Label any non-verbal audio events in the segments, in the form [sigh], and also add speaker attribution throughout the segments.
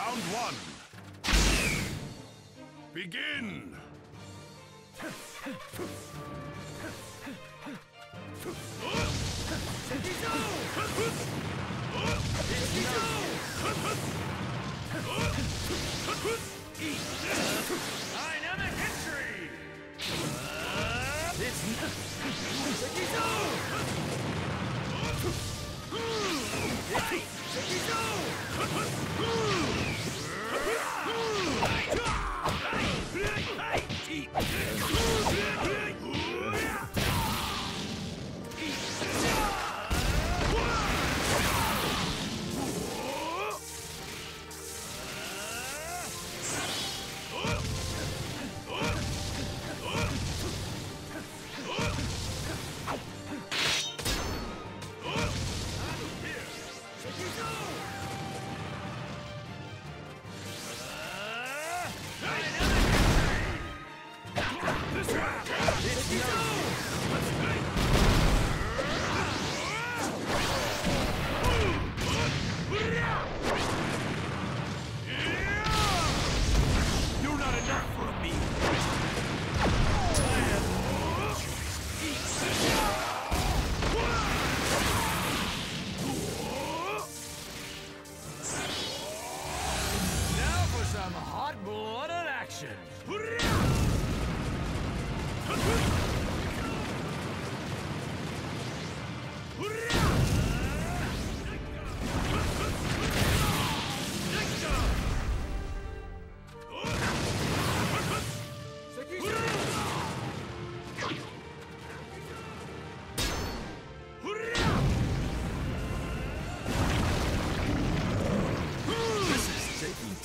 Speaker 1: Round one. Begin!
Speaker 2: Dynamic entry!
Speaker 1: You're [laughs]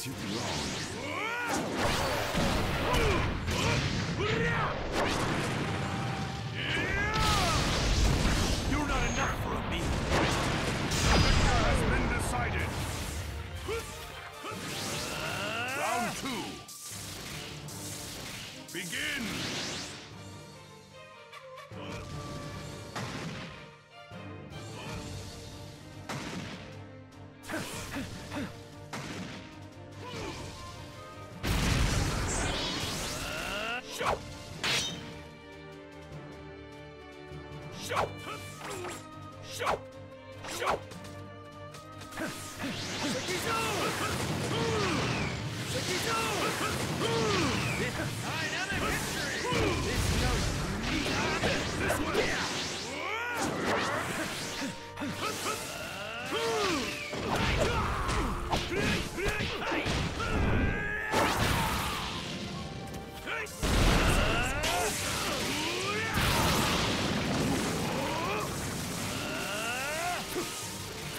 Speaker 1: This is taking too long. You're not enough for me! The victor has been decided! Round two. Begin! Show! [laughs] Show!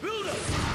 Speaker 2: Build
Speaker 1: up!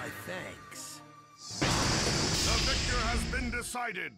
Speaker 1: my thanks. The victor
Speaker 2: has been
Speaker 3: decided.